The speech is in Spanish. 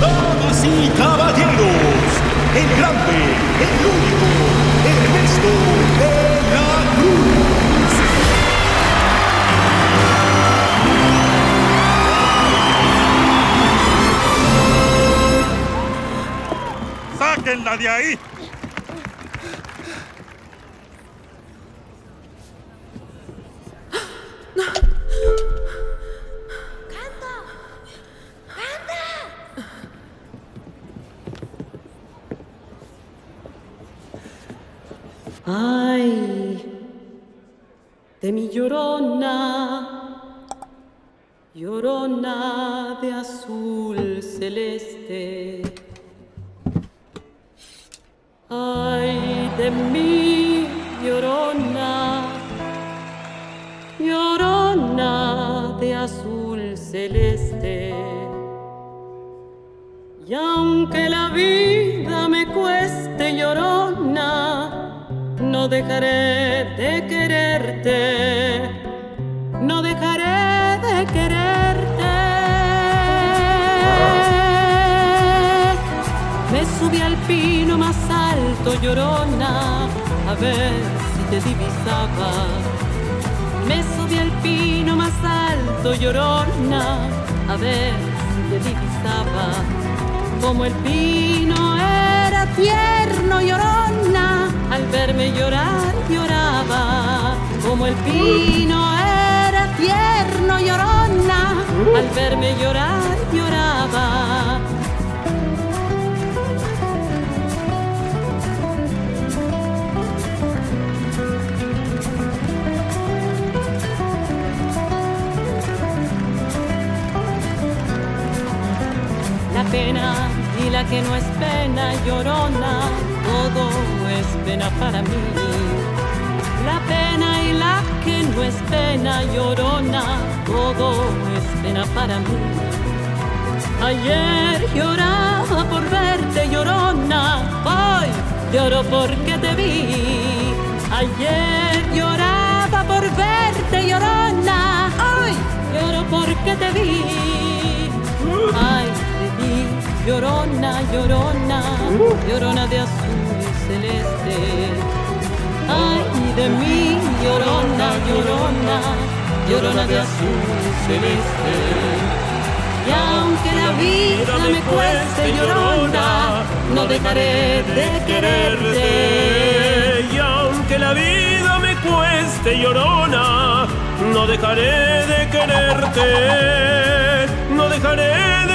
Damas y caballeros, el grande, el único, Ernesto de la Cruz. ¡Sáquenla de ahí! Ay, de mi llorona, llorona de azul celeste. Ay, de mi llorona, llorona de azul celeste. Dejaré de quererte, no dejaré de quererte. Me subí al pino más alto, llorona, a ver si te divisaba. Me subí al pino más alto, llorona, a ver si te divisaba. Como el pino era al verme llorar lloraba. Como el pino era tierno, llorona, al verme llorar lloraba. La pena y la que no es pena, llorona, todo pena para mí. La pena y la que no es pena, llorona, todo es pena para mí. Ayer lloraba por verte, llorona, hoy lloro porque te vi. Ayer lloraba por verte, llorona, hoy lloro porque te vi. Ay, de mí, llorona, llorona, llorona de azul celeste. Ay, de mí, llorona, llorona, llorona de azul celeste. Y aunque la vida me cueste, llorona, no dejaré de quererte. Y aunque la vida me cueste llorona, no dejaré de quererte, no dejaré de